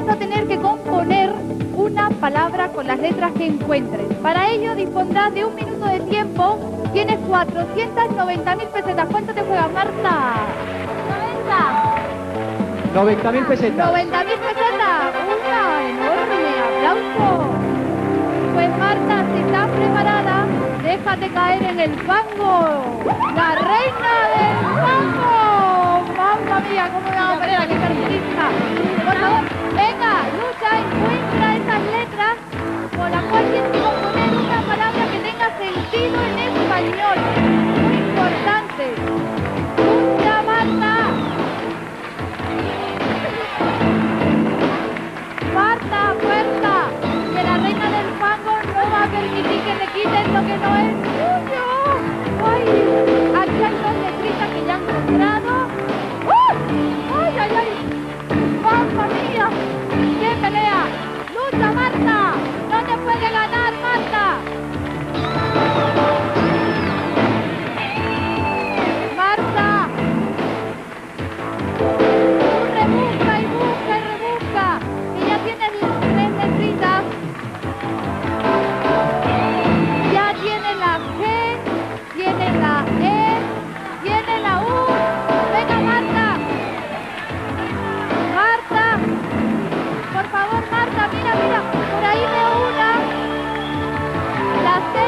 vas a tener que componer una palabra con las letras que encuentres. Para ello dispondrás de un minuto de tiempo. Tienes 490 mil pesetas. ¿Cuánto te juega, Marta? 90 mil pesetas. 90 mil pesetas. Una enorme aplauso. Pues Marta, si estás preparada, déjate caer en el fango. La reina del fango. Mamma mía, cómo me va a poner aquí. Permitir que te quiten lo que no es tuyo. Ay, aquí hay dos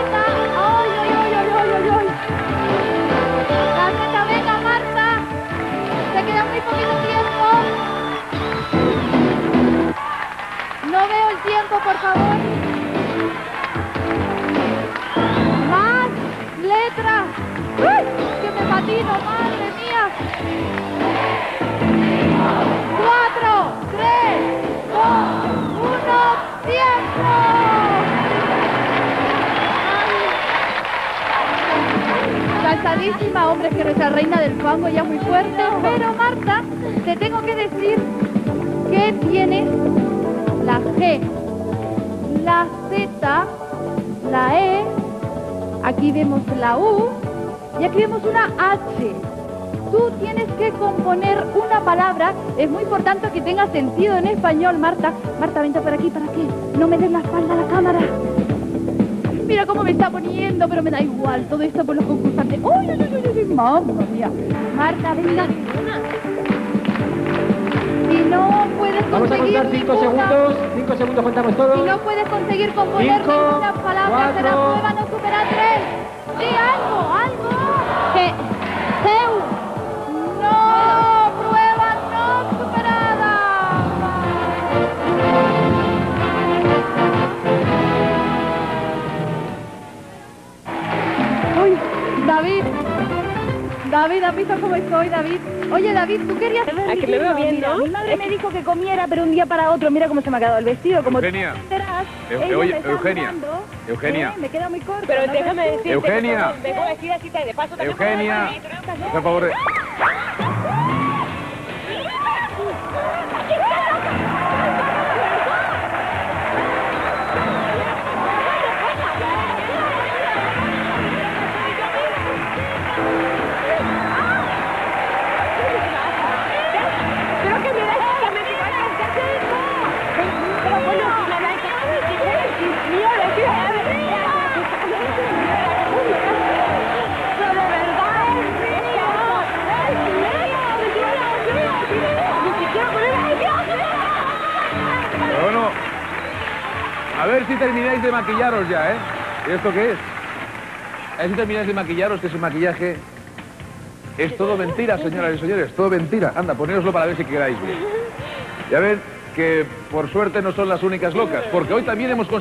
Z. ¡Ay, ay, ay, ay, Marta. Te queda muy poquito tiempo. No veo el tiempo, por favor. Más letras. ¡Uy! Que me patino, madre mía. Hombre, es que nuestra reina del fango ya muy fuerte. Pero Marta, te tengo que decir que tienes la G, la Z, la E, aquí vemos la U y aquí vemos una H. Tú tienes que componer una palabra, es muy importante que tenga sentido en español, Marta. Marta, vente por aquí, ¿para qué? No me des la espalda a la cámara. Mira cómo me está poniendo, pero me da igual. Todo esto por los concursantes. ¡Uy, uy, uy, uy, uy! ¡Mamma mía! Marta, venga. Si no puedes Vamos a conseguir contar 5 ninguna- segundos. 5 segundos contamos todo. Si no puedes conseguir componer ninguna palabra, David. David, ¿has visto cómo estoy, David? Oye, David, tú querías... Ah, que me veo bien, Mira, ¿no? Mi madre me dijo que comiera, pero un día para otro, mira cómo se me ha quedado el vestido. Como Eugenia. ella oye, me Eugenia. mirando, Eugenia. ¿eh? Me queda muy corto. Pero ¿no déjame decirte Eugenia. que vengo vestida así de paso Eugenia, por favor. A ver si termináis de maquillaros ya, ¿eh? ¿Y esto qué es? A ver si termináis de maquillaros, que ese maquillaje es todo mentira, señoras y señores, todo mentira. Anda, ponéroslo para ver si quedáis bien. Ya ven que por suerte no son las únicas locas, porque hoy también hemos conseguido...